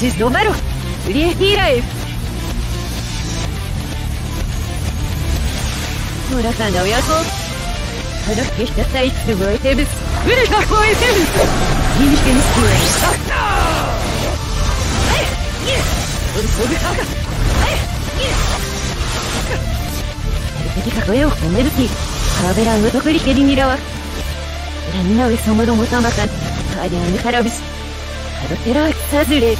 シスドバロウリエヒーライほらかなおやこ話してきた敵かを褒める気カーベラウトクリケリミラはラナウソモドモタマカカーディンカラブス。カドテラーサズレ